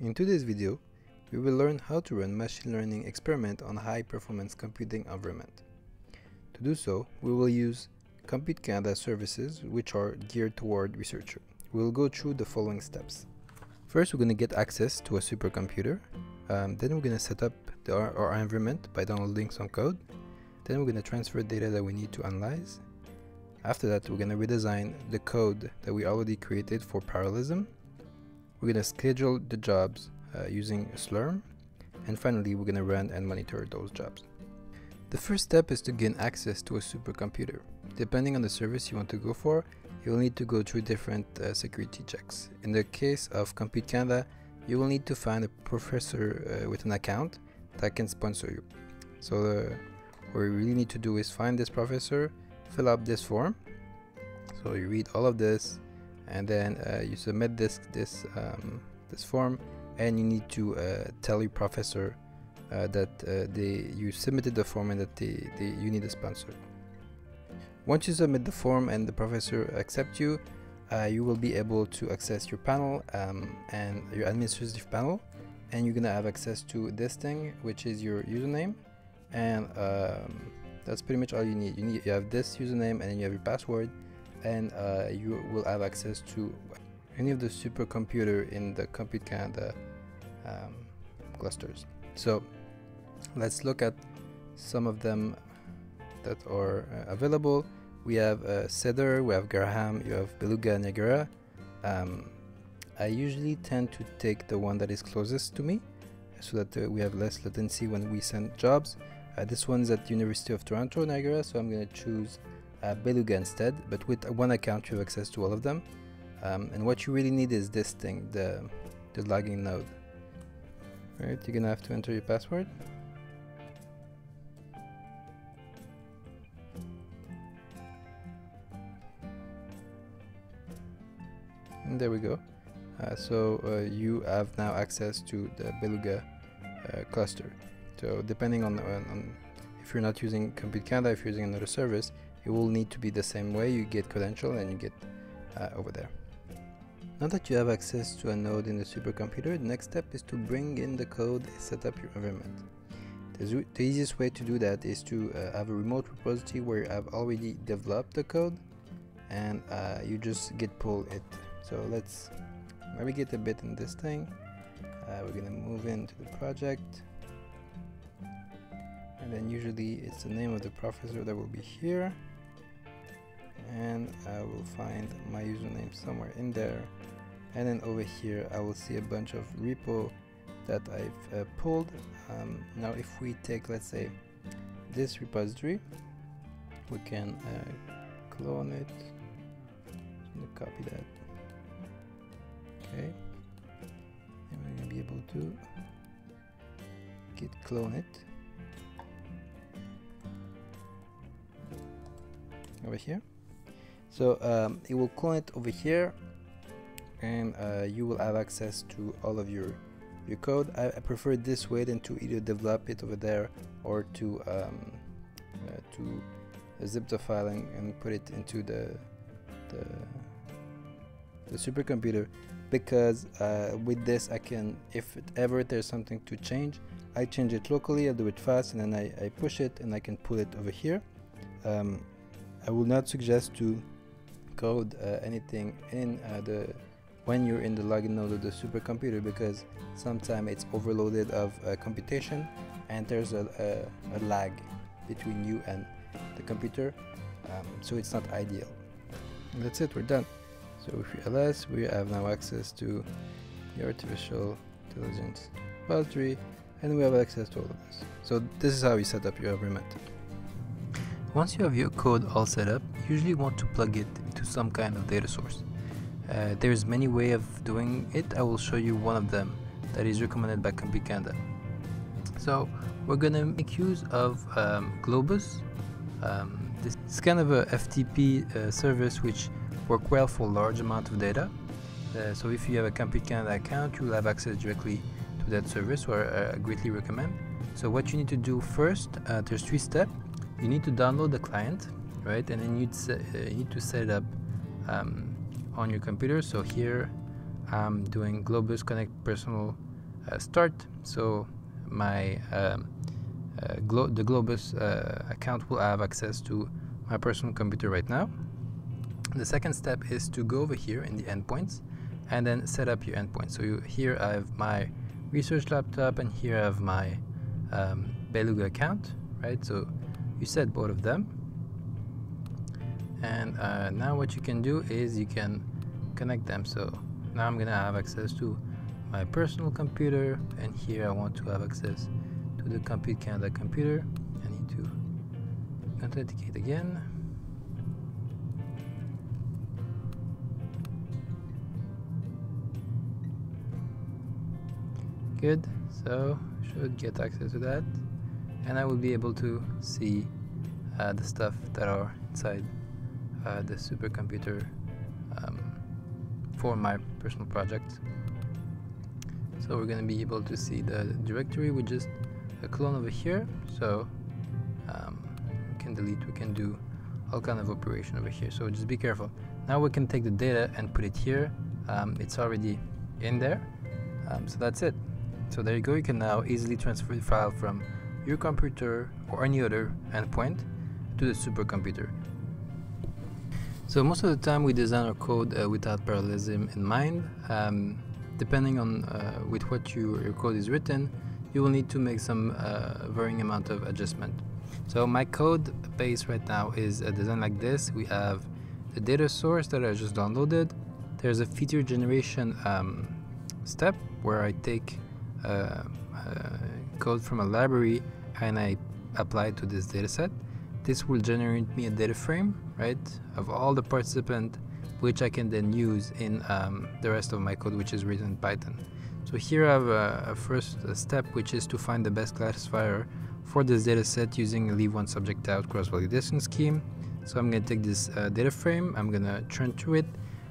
In today's video, we will learn how to run machine learning experiment on high performance computing environment. To do so, we will use Compute Canada services which are geared toward researcher. We will go through the following steps. First, we're going to get access to a supercomputer. Um, then we're going to set up the, our, our environment by downloading some code. Then we're going to transfer data that we need to analyze. After that, we're going to redesign the code that we already created for parallelism. We're to schedule the jobs uh, using Slurm. And finally, we're going to run and monitor those jobs. The first step is to gain access to a supercomputer. Depending on the service you want to go for, you'll need to go through different uh, security checks. In the case of Compute Canada, you will need to find a professor uh, with an account that can sponsor you. So uh, what you really need to do is find this professor, fill up this form. So you read all of this, and then uh, you submit this this um, this form, and you need to uh, tell your professor uh, that uh, they you submitted the form and that they, they you need a sponsor. Once you submit the form and the professor accepts you, uh, you will be able to access your panel um, and your administrative panel and you're gonna have access to this thing which is your username and um, that's pretty much all you need you need you have this username and then you have your password and uh, you will have access to any of the supercomputer in the Compute Canada um, clusters so let's look at some of them that are uh, available we have uh, Cedar, we have Graham, you have Beluga Niagara. Um, I usually tend to take the one that is closest to me so that uh, we have less latency when we send jobs. Uh, this one's at University of Toronto, Niagara, so I'm going to choose uh, Beluga instead, but with one account you have access to all of them. Um, and what you really need is this thing, the, the logging node. Right, you're to have to enter your password. and there we go uh, so uh, you have now access to the Beluga uh, cluster so depending on, on, on, if you're not using Compute Canada if you're using another service it will need to be the same way. You get credential and you get uh, over there. Now that you have access to a node in the supercomputer the next step is to bring in the code and set up your environment. The, easiest way to do that is to uh, have a remote repository where you have already developed the code and uh, you just git pull it. So let's navigate a bit in this thing. Uh, we're gonna move into the project. And then usually it's the name of the professor that will be here and I will find my username somewhere in there. And then over here I will see a bunch of repo that I've uh, pulled. Um, now if we take let's say this repository we can uh, clone it. Copy that. Okay. And we're gonna be able to git clone it. Over here so um, it will clone it over here and uh, you will have access to all of your your code. I, I, prefer this way than to either develop it over there or to um, uh, to zip the file and, and, put it into the the, the supercomputer because uh, with this I can if ever there's something to change I change it locally I do it fast and then I, I push it and I can pull it over here. Um, I will not suggest to code uh, anything in uh, the when you're in the login node of the supercomputer because sometimes it's overloaded of uh, computation and there's a, a, a, lag between you and the computer um, so it's not ideal and that's it we're done so if you ls, we have now access to the artificial intelligence repository and we have access to all of this. So this is how you set up your environment. Once you have your code all set up, you usually want to plug it some kind of data source. Uh, there's many way of doing it. I will show you one of them that is recommended by Compute Canada. So we're gonna make use of um, Globus. Um, this is kind of a FTP uh, service which work well for large amount of data. Uh, so if you have a Compute Canada account, you will have access directly to that service, or uh, I greatly recommend. So what you need to do first, uh, there's three steps. You need to download the client, right, and then you, uh, need to set it up um, on your computer. So here I'm doing Globus Connect Personal uh, Start. So my um, uh, Glo the Globus uh, account will have access to my personal computer right now. The second step is to go over here in the endpoints and then set up your endpoint. So you, here I have my research laptop and here I have my um, Beluga account, right? So you set both of them. And uh, now what you can do is you can connect them. So now I'm gonna have access to my personal computer and here I want to have access to the Compute Canada computer. I need to authenticate again. Good, so should get access to that and I will be able to see uh, the stuff that are inside uh, the supercomputer um, for my personal project. So we're going to be able to see the directory with just a clone over here. So um, we can delete, we can do all kind of operation over here. So just be careful. Now we can take the data and put it here. Um, it's already in there. Um, so that's it. So there you go. You can now easily transfer the file from your computer or any other endpoint to the supercomputer. So most of the time we design our code uh, without parallelism in mind. Um, depending on uh, with what you, your code is written, you will need to make some uh, varying amount of adjustment. So my code base right now is a design like this. We have the data source that I just downloaded. There's a feature generation um, step where I take uh, uh, code from a library and I apply it to this dataset this will generate me a data frame, right, of all the participant, which I can then use in um, the rest of my code, which is written in Python. So here I have a, a first step, which is to find the best classifier for this data set using a leave one subject out cross validation scheme. So I'm going to take this uh, data frame, I'm going to churn through it,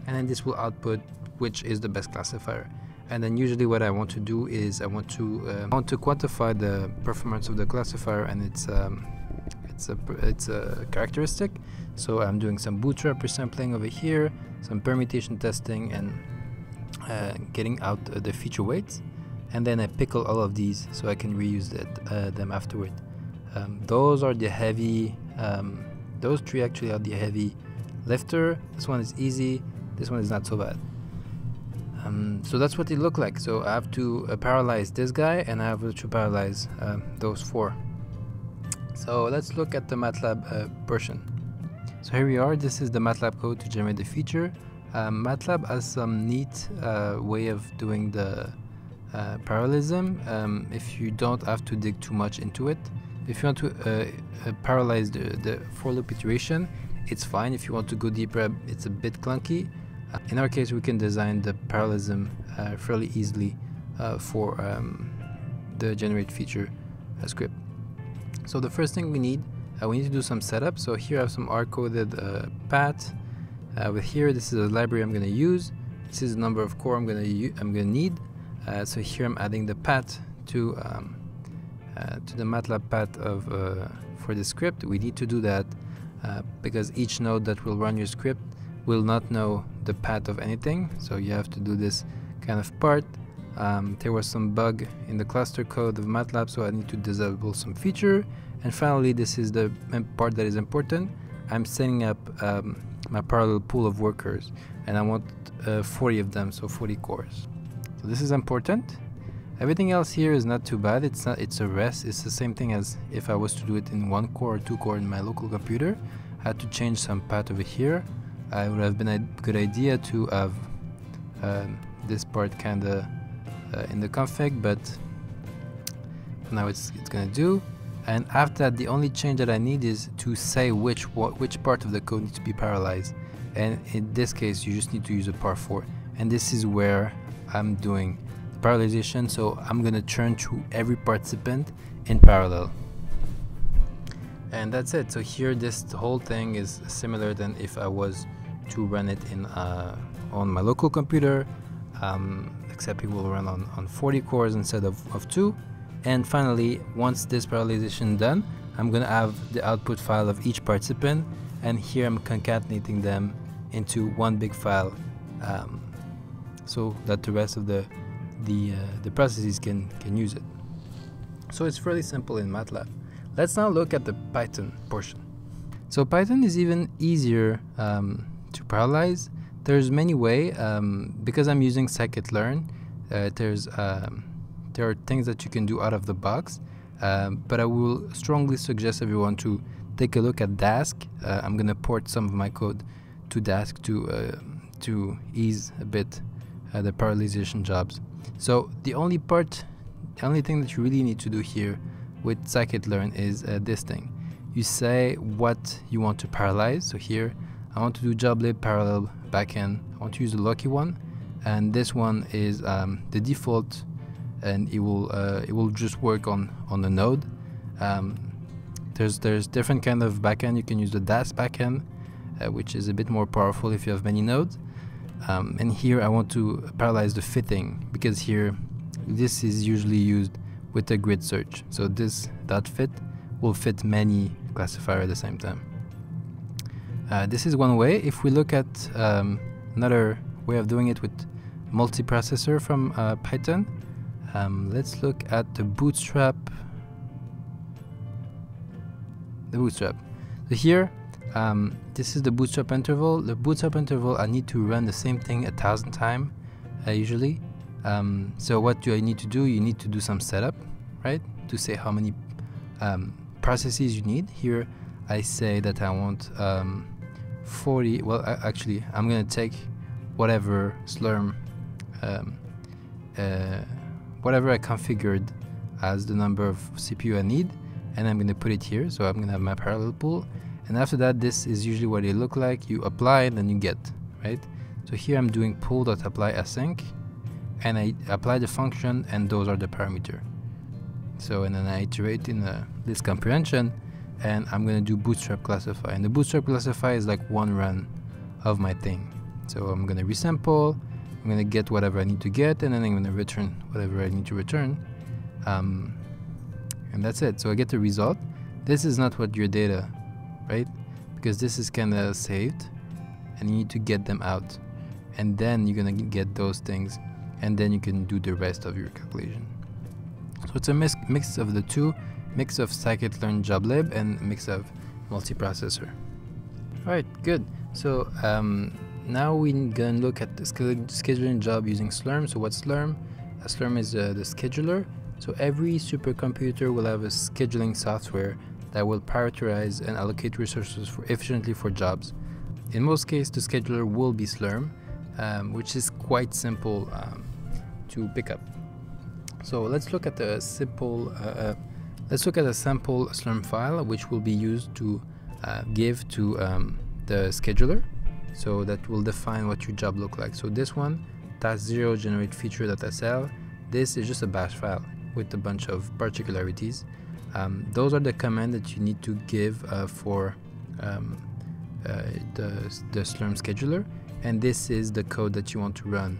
and then this will output which is the best classifier. And then usually what I want to do is I want to uh, I want to quantify the performance of the classifier and its um, it's a it's a characteristic. So I'm doing some bootstrap resampling over here some permutation testing and uh, getting out uh, the feature weights. And then I pickle all of these so I can reuse that, uh, them afterward. Um, those are the heavy um, those three actually are the heavy lifter. This one is easy this one is not so bad. Um, so that's what they look like. So I have to uh, parallelize this guy and I have to paralyze um, those four so let's look at the MATLAB uh, version. So here we are, this is the MATLAB code to generate the feature. Um, MATLAB has some neat uh, way of doing the uh, parallelism um, if you don't have to dig too much into it. If you want to uh, uh, parallelize the, the for loop iteration, it's fine. If you want to go deeper, it's a bit clunky. Uh, in our case, we can design the parallelism fairly easily for um, the generate feature script. So the first thing we need, uh, we need to do some setup. So here I have some hard-coded uh, path. Uh, with here, this is a library I'm going to use. This is the number of core I'm going to I'm going to need. Uh, so here I'm adding the path to um, uh, to the MATLAB path of uh, for the script. We need to do that because each node that will run your script will not know the path of anything. So you have to do this kind of part. Um, there was some bug in the cluster code of MATLAB, so I need to disable some feature. And finally, this is the part that is important. I'm setting up um, my parallel pool of workers, and I want uh, 40 of them, so 40 cores. So this is important. Everything else here is not too bad. It's not. It's a rest. It's the same thing as if I was to do it in one core or two core in my local computer. I had to change some path over here. I would have been a good idea to have um, this part kind of uh, in the config but now it's, it's gonna do. And after that the only change that I need is to say which which part of the code needs to be parallelized. And in this case you just need to use a parfor and this is where I'm doing the parallelization. So I'm gonna turn through every participant in parallel. And that's it. So here this whole thing is similar than if I was to run it in uh, on my local computer. Um, except it will run on, on 40 cores instead of, of 2 and finally once this parallelization done I'm gonna have the output file of each participant and here I'm concatenating them into one big file um, so that the rest of the the uh, the processes can can use it. So it's fairly simple in MATLAB. Let's now look at the Python portion. So Python is even easier um, to parallelize. There's many way um, because I'm using scikit-learn. Uh, there's um, there are things that you can do out of the box, um, but I will strongly suggest everyone to take a look at Dask. Uh, I'm gonna port some of my code to Dask to uh, to ease a bit uh, the parallelization jobs. So the only part, the only thing that you really need to do here with scikit-learn is uh, this thing. You say what you want to parallelize. So here, I want to do joblib parallel backend. I want to use the loky one, and this one is um, the default, and it will uh, it will just work on on the node. Um, there's there's different kind of backend. You can use the Dask backend, uh, which is a bit more powerful if you have many nodes. Um, and here I want to parallelize the fitting because here this is usually used with a grid search. So this dot fit will fit many classifier at the same time. Uh, this is one way. If we look at um, another way of doing it with multiprocessor from uh, Python, um, let's look at the bootstrap. The bootstrap. So here um, this is the bootstrap interval. The bootstrap interval, I need to run the same thing a thousand times uh, usually. Um, so what do I need to do? You need to do some setup, right? To say how many um, processes you need. Here I say that I want um, 40, well actually I'm gonna take whatever Slurm, um, uh, whatever I configured as the number of CPU I need and I'm gonna put it here. So I'm gonna have my parallel pool and after that this is usually what it look like. You apply and then you get right? So here I'm doing pool.apply async and I apply the function and those are the parameter. So and then I iterate in the list comprehension and I'm gonna do bootstrap classify and the bootstrap classify is like one run of my thing so I'm gonna resample I'm gonna get whatever I need to get and then I'm gonna return whatever I need to return um, and that's it so I get the result this is not what your data right? Because this is kind of saved and you need to get them out. And then you're gonna get those things and then you can do the rest of your calculation. So it's a mix, mix of the two, mix of scikit-learn joblib and mix of multiprocessor. Alright, good. So um, now we're gonna look at the scheduling job using Slurm. So what's Slurm? A Slurm is uh, the scheduler. So every supercomputer will have a scheduling software that will prioritize and allocate resources for efficiently for jobs. In most cases, the scheduler will be Slurm, um, which is quite simple um, to pick up. So let's look at the simple. Uh, uh, let's look at a sample Slurm file, which will be used to uh, give to um, the scheduler. So that will define what your job look like. So this one, task zero generate feature.sl. This is just a bash file with a bunch of particularities. Um, those are the commands that you need to give uh, for um, uh, the, the Slurm scheduler and this is the code that you want to run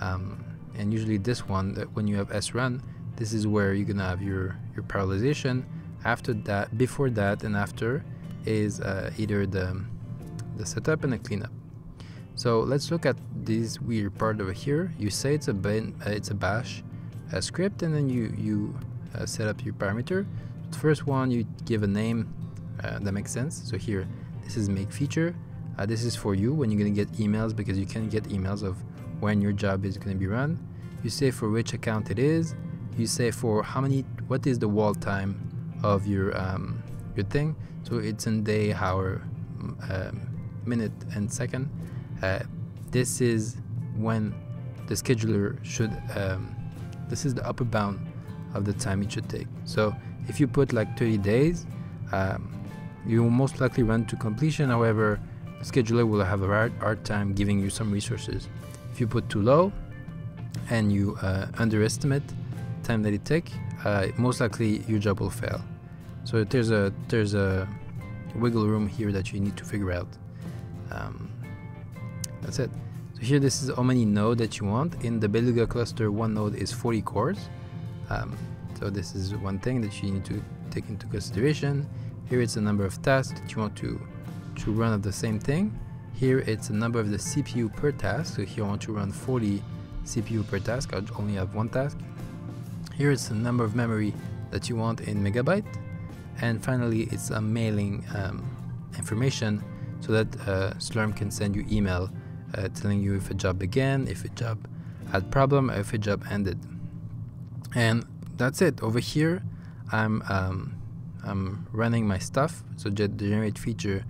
um, and usually this one when you have srun this is where you're gonna have your your parallelization after that before that and after is uh, either the the setup and the cleanup so let's look at this weird part over here you say it's a bin, uh, it's a bash a script and then you you uh, set up your parameter the first one, you give a name uh, that makes sense. So here, this is make feature. Uh, this is for you when you're gonna get emails because you can get emails of when your job is gonna be run. You say for which account it is. You say for how many, what is the wall time of your um, your thing. So it's in day, hour, um, minute, and second. Uh, this is when the scheduler should. Um, this is the upper bound of the time it should take. So if you put like 30 days, um, you will most likely run to completion. However, the scheduler will have a hard, hard time giving you some resources. If you put too low and you uh, underestimate time that it take, uh, most likely your job will fail. So there's a there's a wiggle room here that you need to figure out. Um, that's it. So here this is how many node that you want. In the Beluga cluster, one node is 40 cores. Um, so this is one thing that you need to take into consideration. Here it's the number of tasks that you want to, to run of the same thing. Here it's the number of the CPU per task. So here I want to run 40 CPU per task. I only have one task. Here it's the number of memory that you want in megabyte. And finally, it's a mailing um, information so that uh, Slurm can send you email uh, telling you if a job began, if a job had problem, if a job ended. And that's it. Over here, I'm um, I'm running my stuff, so generate feature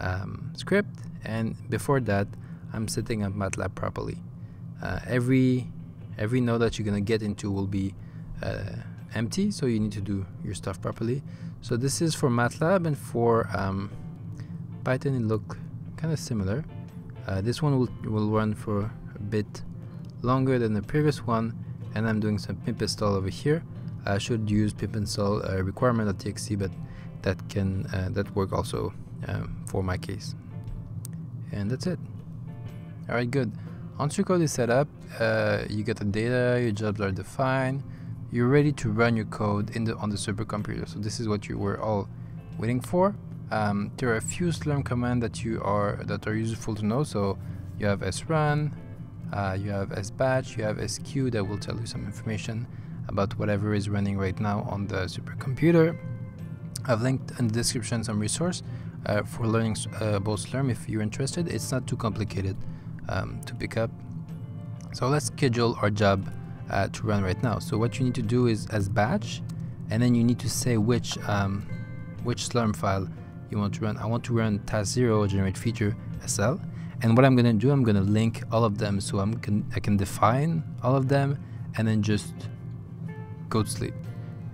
um, script, and before that, I'm setting up MATLAB properly. Uh, every every node that you're gonna get into will be uh, empty, so you need to do your stuff properly. So this is for MATLAB and for um, Python. It look kind of similar. Uh, this one will will run for a bit longer than the previous one, and I'm doing some pip install over here. I should use pip install uh, requirement.txt, but that can uh, that work also um, for my case. And that's it. All right, good. Once your code is set up, uh, you get the data, your jobs are defined, you're ready to run your code in the on the supercomputer. So this is what you were all waiting for. Um, there are a few Slurm commands that you are that are useful to know. So you have srun, uh, you have sbatch, you have squeue that will tell you some information about whatever is running right now on the supercomputer. I've linked in the description some resource uh, for learning uh, both Slurm if you're interested. It's not too complicated um, to pick up. So let's schedule our job uh, to run right now. So what you need to do is sbatch, and then you need to say which um, which Slurm file you want to run. I want to run task zero generate feature SL, and what I'm gonna do, I'm gonna link all of them so I'm can I can define all of them, and then just go to sleep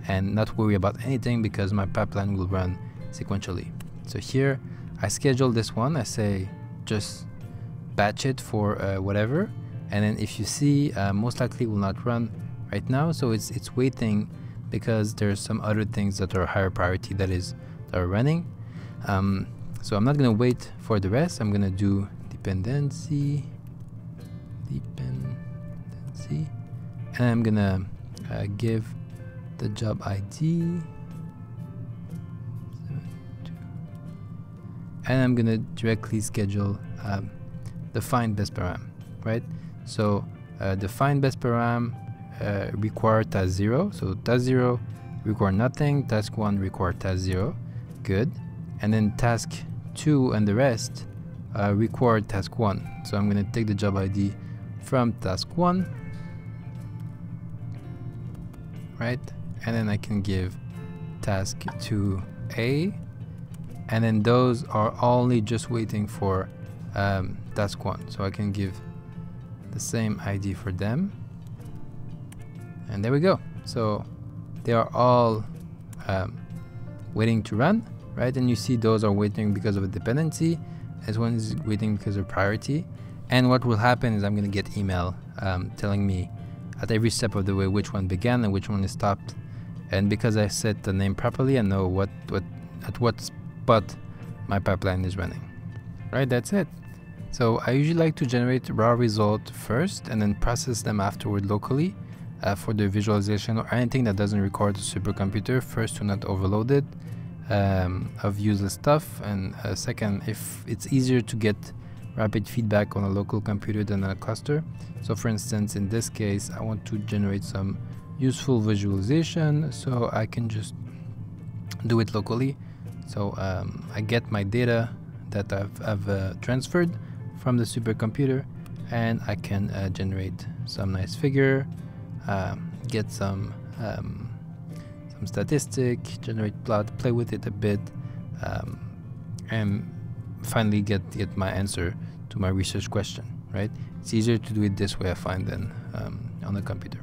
and not worry about anything because my pipeline will run sequentially. So here I schedule this one. I say just batch it for uh, whatever and then if you see uh, most likely will not run right now. So it's it's waiting because there's some other things that are higher priority that is that are running. Um, so I'm not gonna wait for the rest. I'm gonna do dependency dependency. And I'm gonna uh, give the job ID and I'm gonna directly schedule um, the find best param right so uh, best param uh, require task 0 so task 0 require nothing task 1 require task 0 good. And then task 2 and the rest uh, require task 1 so I'm gonna take the job ID from task 1 right? And then I can give task 2a and then those are only just waiting for um, task 1 so I can give the same ID for them. And there we go. So they are all um, waiting to run right? And you see those are waiting because of a dependency as one is waiting because of priority. And what will happen is I'm gonna get email um, telling me at every step of the way which one began and which one is stopped. And because I set the name properly I know what, what at what spot my pipeline is running. Right that's it so I usually like to generate raw result first and then process them afterward locally uh, for the visualization or anything that doesn't require the supercomputer. First to not overload it um, of useless stuff. And uh, second if it's easier to get rapid feedback on a local computer than a cluster. So for instance in this case I want to generate some useful visualization so I can just do it locally. So um, I get my data that I've, I've uh, transferred from the supercomputer and I can uh, generate some nice figure, uh, get some um, some statistic, generate plot, play with it a bit, um, and finally get get my answer to my research question. Right? It's easier to do it this way, I find, than um, on the computer.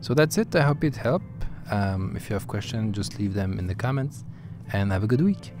So that's it. I hope it helped. Um, if you have questions, just leave them in the comments, and have a good week.